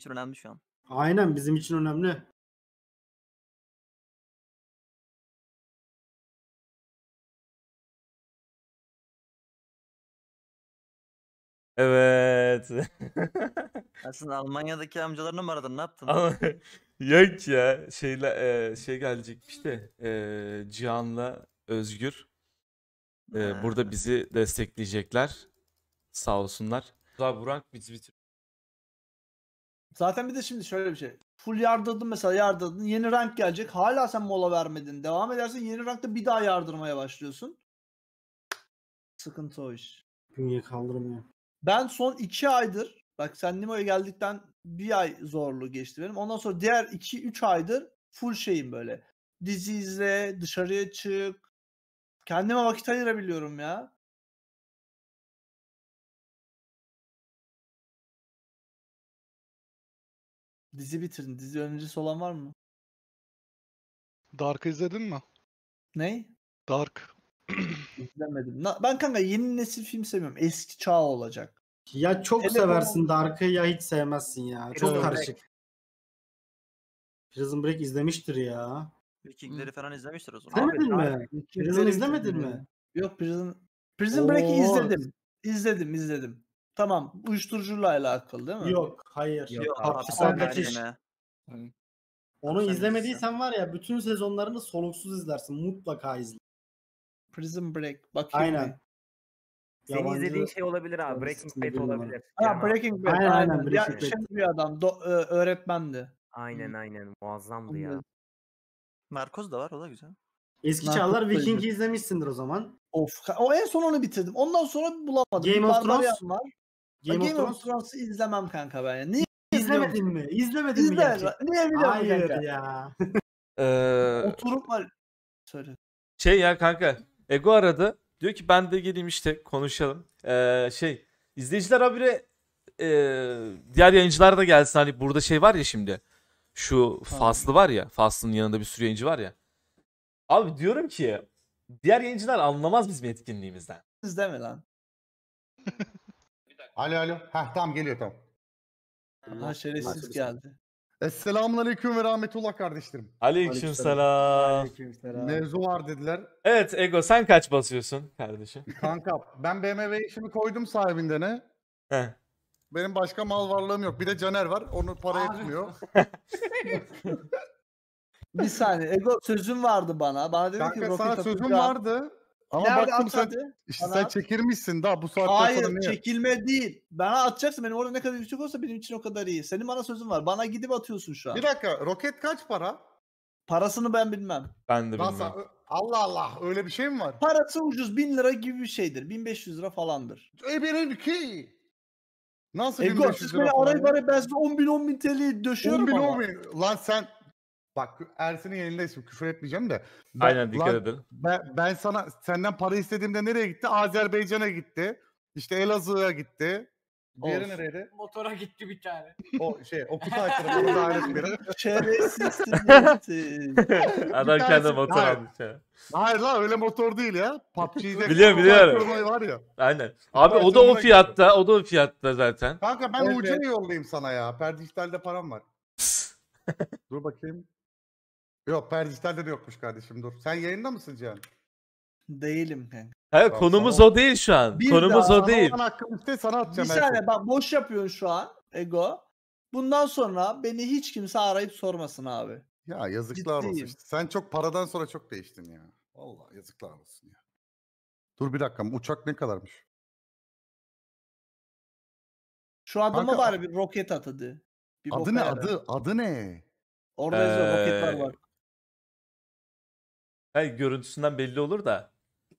için önemli şu an. Aynen bizim için önemli. Evet. Aslında Almanya'daki amcalarını mı aradın? Ne yaptın? Ama yok ya şeyle e, şey gelecekmiş de e, Cihan'la Özgür e, Ha. burada bizi destekleyecekler. Sağ olsunlar. Daha Burak bizi bitir. Zaten bir de şimdi şöyle bir şey. Full yardırdın mesela yardırdın. Yeni rank gelecek. Hala sen mola vermedin. Devam edersin yeni rankta bir daha yardırmaya başlıyorsun. Sıkıntı o iş. Bünye kaldırmıyor. Ben son 2 aydır bak sen Nimo'ya geldikten bir ay zorlu geçti benim. Ondan sonra diğer 2-3 aydır full şeyim böyle. Dizi izle, dışarıya çık. Kendime vakit ayırabiliyorum ya. Dizi bitirin. Dizi önerisi olan var mı? Dark izledin mi? Ney? Dark. İzlemedim. Na- Ben kanka yeni nesil film sevmiyorum. Eski çağ olacak. Ya çok Telefon- seversin Dark'ı ya hiç sevmezsin ya. Çok karışık. Prison Break izlemiştir ya. Vikingleri falan izlemiştir o zaman. İzlemedin Abi, mi? Dark- Prison Vikingleri izlemedin mi? Yok Prison Prison Break'i Oo. izledim. İzledim, izledim. Tamam, uyuşturucuyla alakalı değil mi? Yok, hayır. Yok, Hapishane hapishane kaçış. yine. Onu izlemediysen var ya bütün sezonlarını soluksuz izlersin. Mutlaka izle. Prison Break. Bakayım. Aynen. bir. Senin Yabancı izlediğin şey olabilir abi. Breaking Bad olabilir. Ha. Breaking Bad. Aynen, Aynen, aynen, Ya, Breaking Bad. şey bir adam, do- ö- öğretmendi. Aynen aynen. Muazzamdı ya. Narkoz da var o da güzel. Eski Narkoz çağlar Viking'i izlemişsindir o zaman. Of, o en son onu bitirdim. Ondan sonra bulamadım. Game Bir of Barbarian Thrones? var. Game, Game, of Thrones. of Thrones'u izlemem kanka ben. Niye İzlemedin mi? İzlemedin mi İzle. gerçekten? Niye biliyorum Hayır kanka? ya. Ee, Oturup var. Söyle. şey ya kanka Ego aradı. Diyor ki ben de geleyim işte konuşalım. Ee, şey izleyiciler habire e, diğer yayıncılar da gelsin. Hani burada şey var ya şimdi. Şu. Faslı var ya. Faslı'nın yanında bir sürü yayıncı var ya. Abi diyorum ki diğer yayıncılar anlamaz bizim etkinliğimizden. İzleme lan. Alo alo. Heh tamam geliyor tamam. Ha şerefsiz geldi. Esselamun aleyküm ve rahmetullah kardeşlerim. Aleykümselam. Mevzu var dediler. Evet Ego sen kaç basıyorsun kardeşim? Kanka ben BMW işimi koydum sahibinden ne? Benim başka mal varlığım yok. Bir de Caner var. Onu para etmiyor. Bir saniye. Ego sözün vardı bana. Bana dedi ki Kanka roket sana sözüm vardı. Ama Nerede baktım at sen, işte Bana sen at. çekirmişsin daha bu saatten sonra Hayır niye? çekilme değil. Bana atacaksın. Benim orada ne kadar yüksek olsa benim için o kadar iyi. Senin bana sözün var. Bana gidip atıyorsun şu an. Bir dakika roket kaç para? Parasını ben bilmem. Ben de Nasıl? bilmiyorum. Allah Allah öyle bir şey mi var? Parası ucuz 1000 lira gibi bir şeydir. 1500 lira falandır. E benimki. Nasıl Ego 1500 siz lira beni falan arayıp arayıp ben size 10 bin 10 bin TL döşüyorum 10 bin ama. 10 bin. Lan sen bak Ersin'in yayındayız küfür etmeyeceğim de. Ben- Aynen dikkat lan edin. Ben, ben sana senden para istediğimde nereye gitti? Azerbaycan'a gitti. İşte Elazığ'a gitti. Diğeri nereydi? Motora gitti bir tane. O şey o kutu açtırım onu da etmeyelim. Şerefsizsin. Adam kendi motor Hayır. almış ya. Hayır la öyle motor değil ya. PUBG'de Biliyorum, biliyorum. var ya. Aynen. Abi o da o fiyatta, o da o fiyatta zaten. Kanka ben Evet. UC'ye yollayayım sana ya. Perdijital'de param var. Dur bakayım. Yok Perdijital'de de yokmuş kardeşim dur. Sen yayında mısın Cihan? Değilim kanka. Hayır Tamam, konumuz tamam. o değil şu an. Bir konumuz daha o değil. Sana olan hakkım iste sana Bir saniye bak boş yapıyorsun şu an Ego. Bundan sonra beni hiç kimse arayıp sormasın abi. Ya yazıklar olsun Ciddiyim. işte. Sen çok paradan sonra çok değiştin ya. Vallahi yazıklar olsun ya. Dur bir dakika uçak ne kadarmış? Şu adama Kanka- bari bir roket at hadi. Bir Adı ne adı? Adı ne? Orada yazıyor roketler Ee, var. Hayır görüntüsünden belli olur da.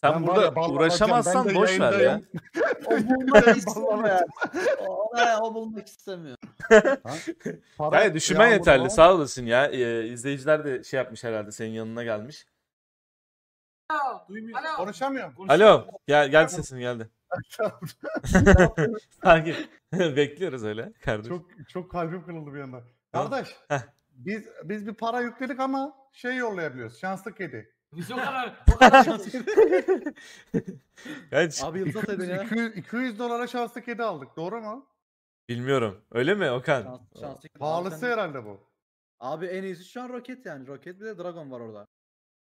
Sen Ben var burada ya, ballanacağım, uğraşamazsan de boş ver ya. yayındayım. O bulmak istemiyor. ballanacağım. o, o bulmak istemiyor. Para Hayır düşünmen yeterli. var. Sağ olasın ya. Ee, izleyiciler de şey yapmış herhalde senin yanına gelmiş. Alo. Duymuyor. Alo. Konuşamıyorum. Alo. Gel gel sesin geldi. Sanki bekliyoruz öyle kardeşim. çok çok kalbim kırıldı bir anda. Tamam. Kardeş Heh. Biz biz bir para yükledik ama şey yollayabiliyoruz. Şanslı kedi. Biz o kadar. O kadar. Kaç? Abi yıldız ataydın ya. 200, 200 dolara şanslı kedi aldık. Doğru mu? Bilmiyorum. Öyle mi Okan? Şans, şanslı. Pahalısı Zaten- herhalde bu. Abi en iyisi şu an roket yani. Roket bir de dragon var orada.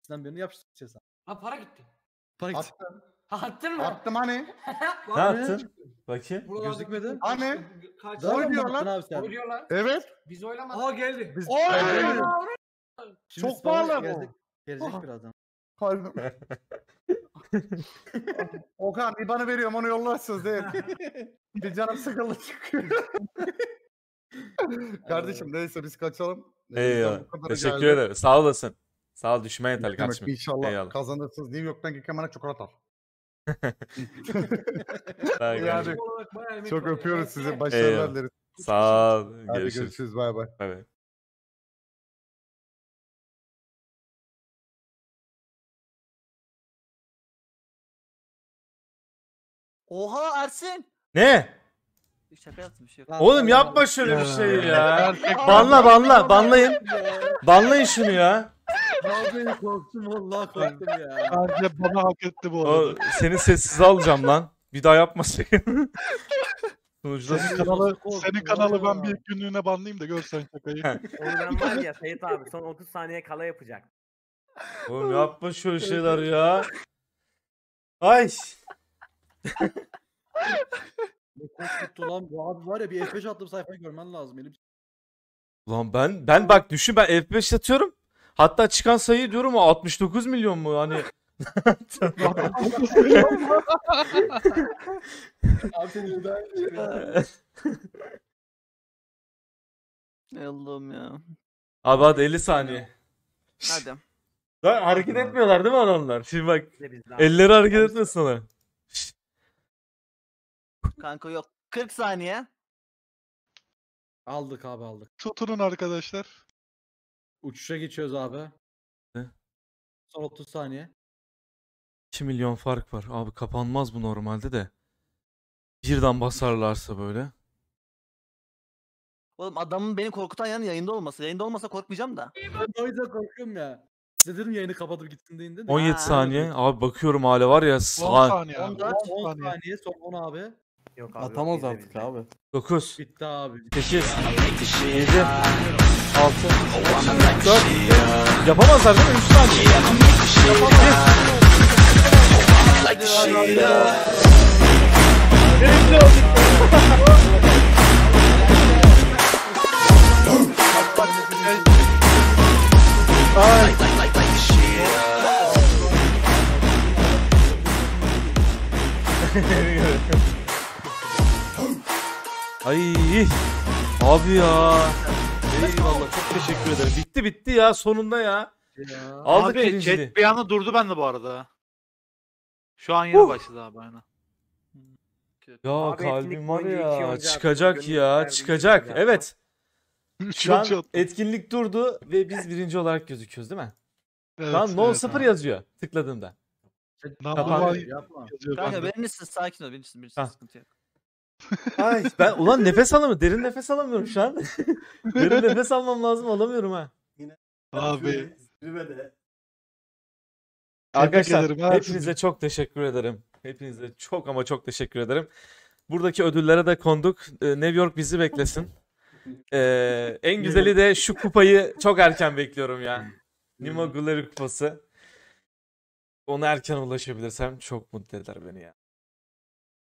Sizden birini yapıştıracağız. Ha para gitti. Para gitti. Attım. Attın mı? Attım hani. Ne yaptın? Bakayım. Buralarda Gözükmedi. Hani? Kaç mu diyorlar. attın abi sen? Oynuyorlar. Evet. Biz oylamadık. Aa geldi. Biz Oy! Şimdi Çok pahalı bu. gelecek, Gelecek Ah. birazdan. Kalbim. Okan IBAN'ı veriyorum onu yollarsınız değil. bir canım sıkıldı çıkıyor. Kardeşim neyse biz kaçalım. Eyvallah. Teşekkür geldi. ederim. Sağ olasın. Sağ ol düşme yeterli Ne demek, kardeşim. İnşallah Eyvallah. kazanırsınız. New York'tan Gülkemen'e çikolata al. Yani çok öpüyoruz sizi. Başarılar dileriz. Sağ ol. Hadi Görüşürüz. görüşürüz. Bay bay. Bay bay. Oha Ersin. Ne? Şaka yaptım bir şey yok. Oğlum yapma şöyle bir şey ya. Banla banla banlayın. Banlayın şunu ya. Abi korktum vallahi korktum ya. Bence bana hak etti bu arada. seni sessiz alacağım lan. Bir daha yapma sakın. Sunucuda Senin kanalı, senin kanalı ben bir günlüğüne banlayayım da görsen şakayı. Onu ben var ya Seyit abi son 30 saniye kala yapacak. Oğlum yapma şöyle şeyler ya. Ay. Ne korkuttu lan bu abi var ya bir F5 attım sayfayı görmen lazım elim. Ulan ben ben bak düşün ben F5 atıyorum. Hatta çıkan sayı diyorum o 69 milyon mu hani Ey Allah'ım ya. Abi hadi 50 saniye. Hadi. Lan hareket etmiyorlar değil mi adamlar? Şimdi bak elleri hareket etmesin sana. Kanka yok. 40 saniye. aldık abi aldık. Tutunun arkadaşlar. Uçuşa geçiyoruz abi. Ne? Son 30 saniye. 2 milyon fark var. Abi kapanmaz bu normalde de. Birden basarlarsa böyle. Oğlum adamın beni korkutan yanı yayında olması. Yayında olmasa korkmayacağım da. Ben o yüzden korkuyorum ya. Size dedim yayını kapatıp gittin deyin de. 17 Ha. saniye. Abi bakıyorum hala var ya 10 sağ saniye abi. 10, 10 10 saniye. saniye son 10 abi. Yok abi, yok, Atamaz bizde, artık abi. 9 Bitti abi. 8 7 6 4 Yapamazlar değil mi? 3 saniye. Ay abi ya. Eyvallah çok teşekkür ederim. Bitti bitti ya sonunda ya. Ya. Aldık abi chat bir anda durdu bende bu arada. Şu an yeni başladı abi aynen. Ya Abi kalbim var ya çıkacak ya çıkacak. Evet şu an etkinlik durdu ve biz birinci olarak gözüküyoruz değil mi? Evet, Şu an no evet sıfır abi. yazıyor tıkladığımda. One Yapma. Kanka birincisi sakin ol. Birincisi, birincisi sıkıntı yok. Ay ben ulan nefes alamıyorum. Derin nefes alamıyorum şu an. Derin nefes almam lazım alamıyorum ha. Abi. Arkadaşlar ederim abi hepinize çok teşekkür ederim. Hepinize çok ama çok teşekkür ederim. Buradaki ödüllere de konduk. Ee, New York bizi beklesin. Ee, en güzeli de şu kupayı çok erken bekliyorum ya. Nimo Gulleri kupası. Ona erken ulaşabilirsem çok mutlu eder beni ya.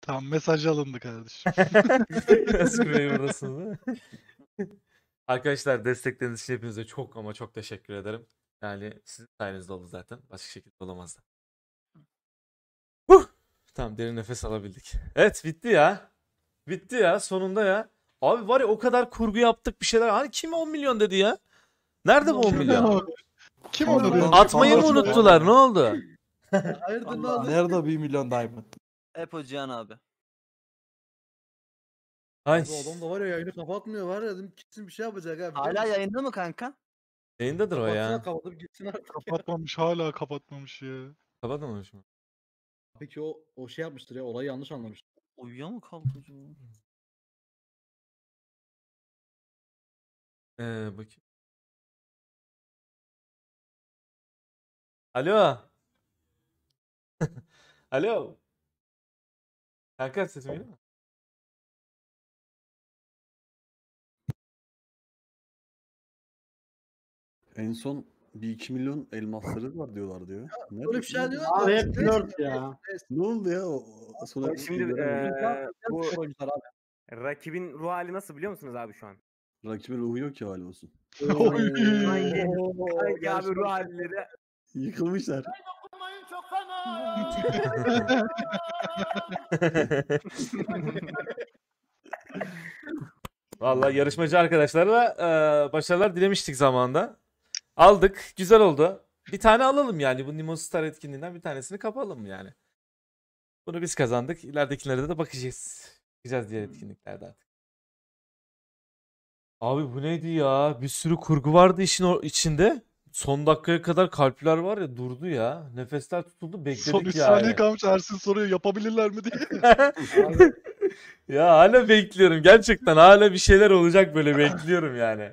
Tam mesaj alındı kardeşim. Eskure'yi buradasınız değil mi? Arkadaşlar destekleriniz için hepinize çok ama çok teşekkür ederim. Yani sizin sayenizde oldu zaten. Başka şekilde olamazdı. Huh! Tamam derin nefes alabildik. Evet bitti ya. Bitti ya sonunda ya. Abi var ya o kadar kurgu yaptık bir şeyler. Hani kim 10 milyon dedi ya? Nerede bu 10 milyon? Kim onu dedi? Atmayı mı unuttular? Ne oldu? Hayırdır ne oldu? Nerede 1 milyon diamond? Hep o Cihan abi. Ay. Abi adam da var ya yayını kapatmıyor var ya dedim kesin bir şey yapacak abi. Hala yayında mı kanka? Yayındadır o ya. Kapatıp gitsin artık. Kapatmamış hala kapatmamış ya. Kapatmamış mı? Peki o o şey yapmıştır ya olayı yanlış anlamış. Uyuyor mu kaldı acaba? Ee, bakayım. Alo. Alo. Kanka sesim geliyor mu? En son bir 2 milyon elmasları var diyorlar diyor. Ne Öyle bir şey diyorlar. Abi hep ya. Ne oldu ya? Sonra Şimdi eee, bu şey rakibin ruh hali nasıl biliyor musunuz abi şu an? rakibin ruhu yok ki hali olsun. Oy. Hangi abi ruh halleri Yıkılmışlar. Vallahi yarışmacı arkadaşlarla e, başarılar dilemiştik zamanında. Aldık. Güzel oldu. Bir tane alalım yani. Bu Nimo Star etkinliğinden bir tanesini kapalım yani. Bunu biz kazandık. İleridekilere de bakacağız. Bakacağız diğer etkinliklerde artık. Abi bu neydi ya? Bir sürü kurgu vardı işin içinde. Son dakikaya kadar kalpler var ya durdu ya. Nefesler tutuldu bekledik Son 3 yani. saniye kalmış Ersin soruyor yapabilirler mi diye. Ya hala bekliyorum. Gerçekten hala bir şeyler olacak böyle bekliyorum yani.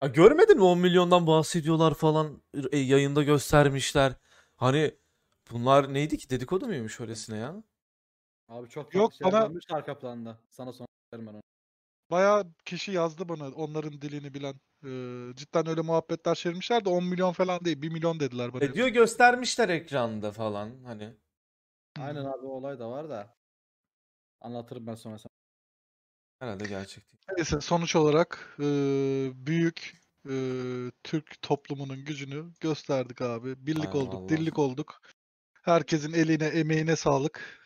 Ha, görmedin mi 10 milyondan bahsediyorlar falan e, yayında göstermişler. Hani bunlar neydi ki dedikodu muymuş öylesine ya? Abi çok Yok, şeyler bana- dönmüş arka planda. Sana sonra söylerim ben onu. Bayağı kişi yazdı bana onların dilini bilen. Ee, cidden öyle muhabbetler çevirmişler de 10 milyon falan değil 1 milyon dediler bana. E diyor göstermişler ekranda falan hani. Aynen abi o olay da var da. Anlatırım ben sonra sana. Herhalde gerçek değil. Neyse sonuç olarak e, büyük e, Türk toplumunun gücünü gösterdik abi. Birlik Ay olduk, vallahi. dirlik olduk. Herkesin eline, emeğine sağlık.